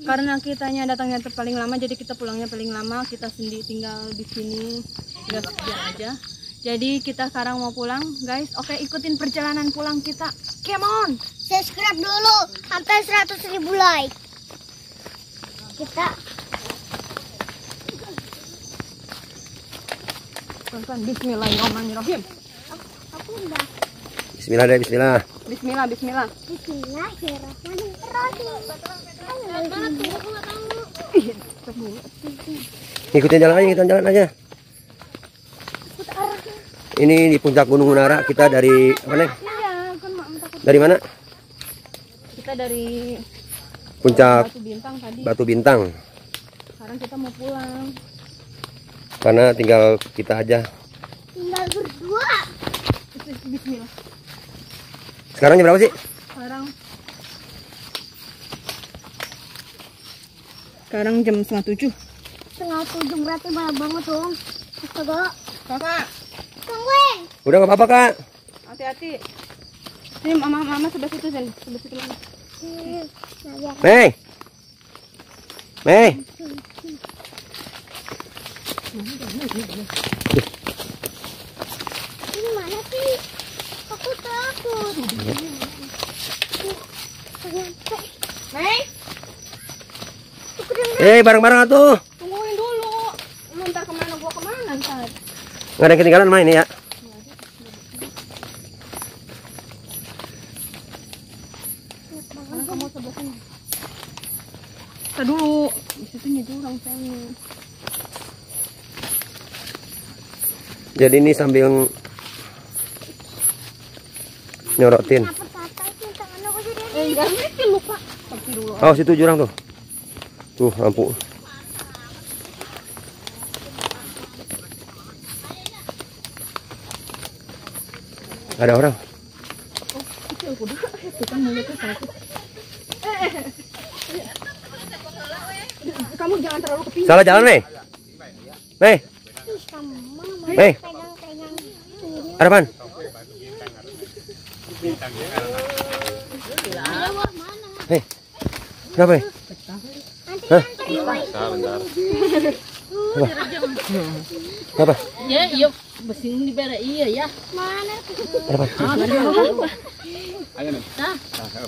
Karena kitanya datangnya paling lama, jadi kita pulangnya paling lama. Kita sendiri tinggal di sini, udah biar aja. Jadi kita sekarang mau pulang, guys. Oke, ikutin perjalanan pulang kita. Come on! Subscribe dulu sampai 100 ribu like. Kita. Bismillahirrahmanirrahim. aku udah. Bismillah deh, bismillah. Bismillah, bismillah. Bismillahirrahmanirrahim. Dulu. Ikutin jalan aja, ikutin jalan aja. Ini di puncak Gunung Unara kita dari apa nih? Iya, kan takut. Dari mana? Kita dari Puncak Batu Bintang tadi. Batu Bintang. Sekarang kita mau pulang. Karena tinggal kita aja. Tinggal berdua. Bismillah. Sekarang jam berapa sih? Sekarang Sekarang jam setengah tujuh. Setengah tujuh berarti malam banget dong. Astaga. Kakak, Tungguin. Udah nggak apa-apa kak. hati-hati. Sini mama mama sebelah situ Zen. Sebelah situ mama. Mei. Mei. Ini mana sih? Aku takut. Sampai. Mei, Aku udah Eh bareng-bareng atuh. tungguin dulu. Lu ntar ke mana gua ke mana ntar. Nggak ada yang ketinggalan main ya. Kamu sebelah sini. Kita dulu. Di situ sayangnya. Jadi ini sambil nyorotin. Kenapa tata itu tangan aku jadi Eh, enggak ngerti lupa. Tapi dulu. Oh situ jurang tuh. Tuh lampu. Ada orang. Kamu jangan terlalu ke pinggir. Salah jalan Mei. Mei, Ih, kamu mama Mei, pegang-pegang ini. ada apaan? Mana? Hei, kenapa? Nanti Hah? nanti Kenapa? Ya, iya besing di bere iya ya. mana? Ada apaan? Nah,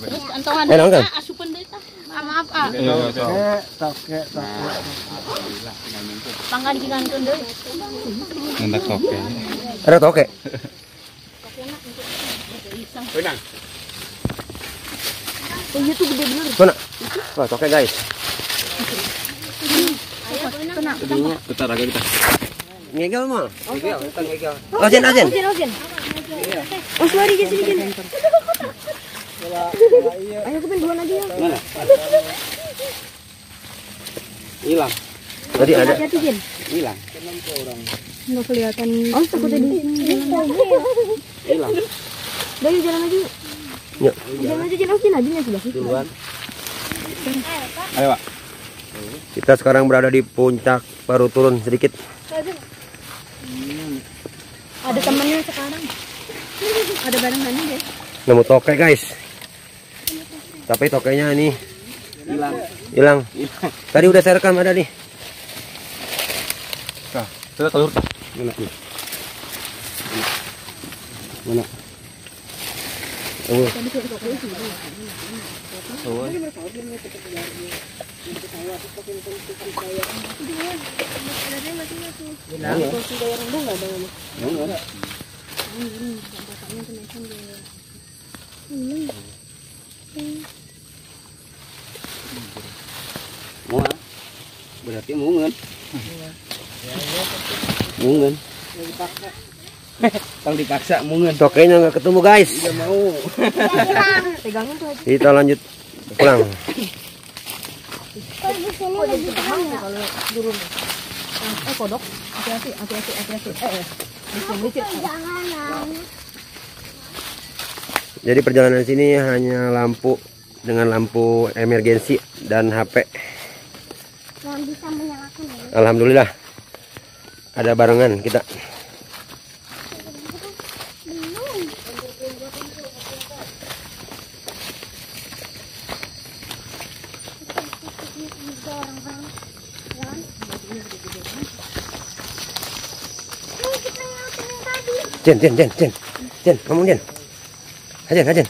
terus antongan Eh, asupan deh tah. Ah, maaf ah. Jangan deui. Ada toke. Oh, iya tuh gede bener. Mana? Wah, toke guys. Ngegel mah. Ngegel, kita ngegel. Ojen, ojen. Oh, lari ke sini, Jen. Ayo duluan aja ya. hilang Tadi ada. Hilang Nggak kelihatan. Oh, takutnya di sini. hilang Udah, yuk jalan aja. yuk. Yuk. Jalan aja. Oh, Jen, aja nih sebelah situ. duluan ayo pak Kita sekarang berada di puncak, baru turun sedikit. Ada temennya sekarang. Ada barengannya, Jen. Nemu toke guys. Tapi tokenya ini hilang hilang. Tadi udah saya rekam ada nih. Nah, sudah telur tak mana nih mana Oh, oh Mana? Mua. Berarti mungen. Mungen. Tang dipaksa mungen. tokenya nggak ketemu guys. Tidak mau. Pegangin tuh. Kita lanjut pulang. Kalau di sini lagi mana? Eh, kodok. Hati-hati, hati-hati, hati-hati. Eh, eh. Licin. Jadi perjalanan sini hanya lampu dengan lampu emergensi dan HP. Yang bisa menyalakan ya. Alhamdulillah ada barengan kita. Belum. Ada orang-orang. Kan? Ini kita ngeliatin yang tadi. Jen, Jen, Jen, Jen. Jen, ngomong Jen. Ajen, Ajen.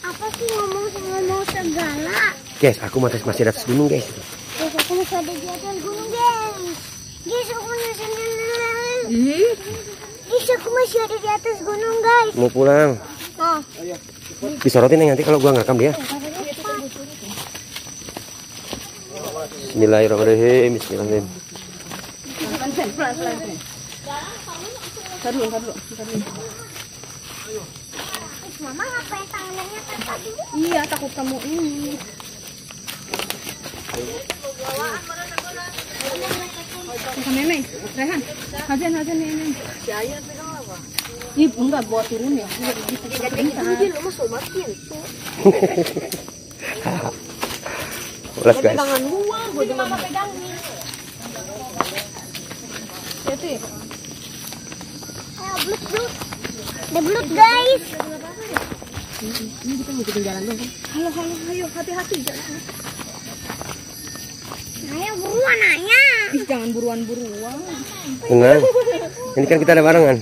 Apa sih ngomong ngomong segala? Guys, aku masih masih di atas gunung, guys. Guys, aku masih ada di atas gunung, guys. Guys, aku masih Ih, Guys, aku masih ada di atas gunung, guys. Mau pulang. Oh, Disorotin ya nanti kalau gua ngerekam dia. Bismillahirrahmanirrahim. Bismillahirrahmanirrahim. Pelan Sen, pelan pelan Sen. Ntar dulu, ntar dulu, ntar dulu. Mama ngapain tangannya tadi? Iya, takut kamu ini. Bukan Neneng, Rehan, Hajan, Hajan, Neneng. Ih, enggak bawa turun ya. Gitu, sebentar. Ulas guys. Hati. Ayo, blut, blut. Ada blut, guys. Halo, halo, ayo, hati-hati. Jangan, Ayo, buruan nanya. ih, jangan buruan-buruan. Tenang. Ini kan kita ada barengan.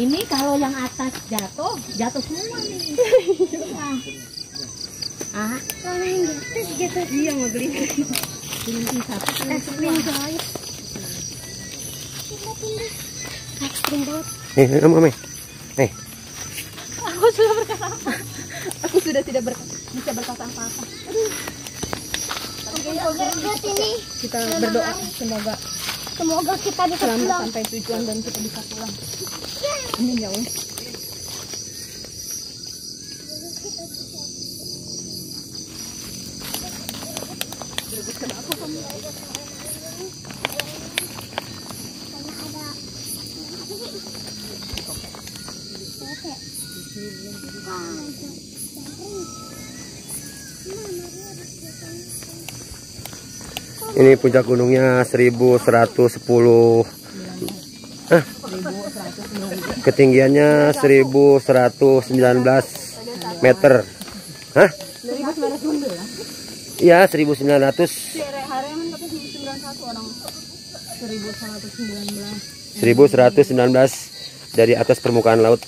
Ini kalau yang atas jatuh, jatuh semua nih. ah, Kalau yang jatuh, jatuh. Iya, mau beli. Ekstrim, guys. Ekstrim banget. Eh, kamu kami. Eh, Aku sudah berkata apa? Aku sudah tidak ber bisa berkata apa-apa. Ini. Kita berdoa semoga Semoga kita bisa selamat pulang. sampai tujuan dan kita bisa pulang. Amin ya Allah. Ini puncak gunungnya 1110. Hah? Ketinggiannya 1119 meter. Hah? Iya, 1900. Si Hareman katanya 91 orang 1119. 1119 dari atas permukaan laut.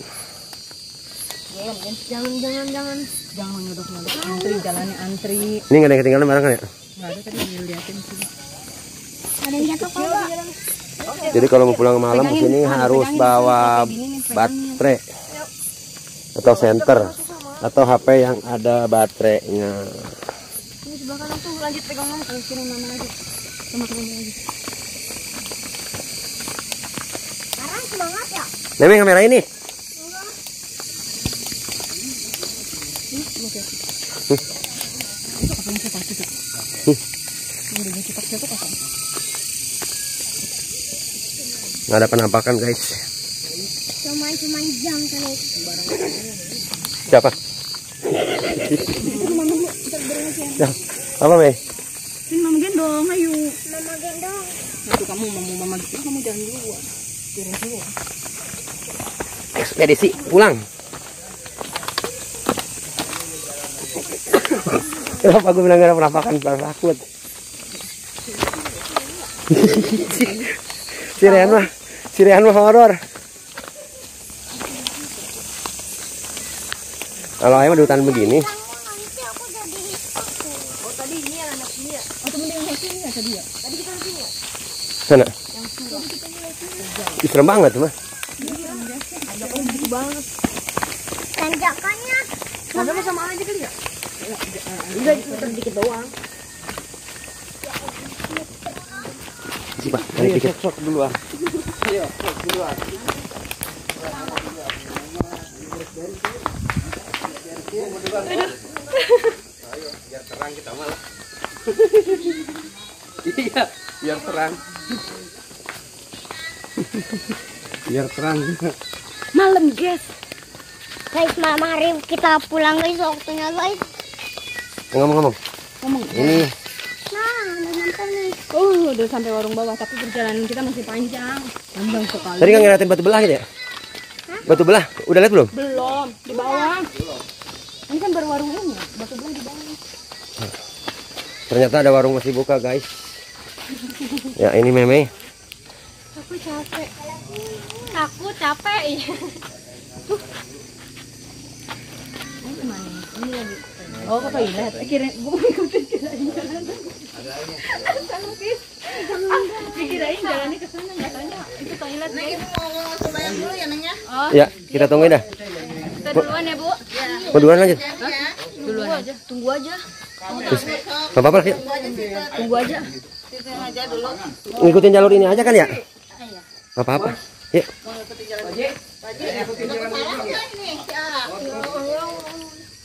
Jangan jangan jangan jangan nyodok nyodok antri jalannya antri. Ini nggak ada yang ketinggalan barang kan ya? Ada tadi dilihatin sih. Ada yang jatuh kok, Pak. Jadi kalau mau pulang malam ke sini harus bawa baterai atau senter atau HP yang ada baterainya. Ini sebelah kanan tuh lanjut pegang mama kalau kiri mama lagi. Sama kamu lagi. Sekarang semangat ya? Nemeng kamera ini. Nggak ada penampakan guys. Cuman-cuman jam kali. Siapa? Ya, apa Mei? Sini mama gendong, ayo. Mama gendong. Nanti kamu mau mama gitu, kamu jangan duluan. Turun dulu. Ekspedisi pulang. Kenapa aku bilang gak penampakan? Bilang takut. si, si Rehan mah, si Rehan mah horor. Kalau ayam di hutan begini, aku jadi sana. Ih, serem banget tuh mah. tanjakannya. Sama sama aja kali ya? Si Pak, naik dikit. sok dulu ah. Iya, biar terang. biar terang. Malam, guys. Guys, ma- mari kita pulang guys waktunya guys. Ngomong-ngomong. Ngomong. Ini Nah, udah nyampe nih. Oh, udah sampai warung bawah, tapi perjalanan kita masih panjang. Panjang sekali. tadi kan ngeliatin batu belah gitu ya? Batu belah, udah lihat belum? Belum, di bawah. berwarung ini. Batu beli di dalam. Ternyata ada warung masih buka guys. Ya ini meme. Aku capek. Aku capek. Iya. Ini ke mana? Ini lagi. Oh, ke toilet. Kira mau ikutin kirain jalan. Dikirain jalannya ke sana nggak tanya. Itu toilet. Guys. Oh, Ya kita tungguin dah. kita duluan ya, Bu. Mau duluan. Duluan aja. Tunggu aja. Terus, Gak apa-apa lah, yuk. Tunggu aja. Ngikutin jalur ini aja kan ya? Gak apa-apa. Yuk.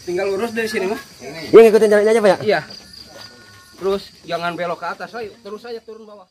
Tinggal lurus dari sini mah. Iya ngikutin jalan ini aja Pak ya? Iya. Terus jangan belok ke atas, ayo terus aja turun bawah.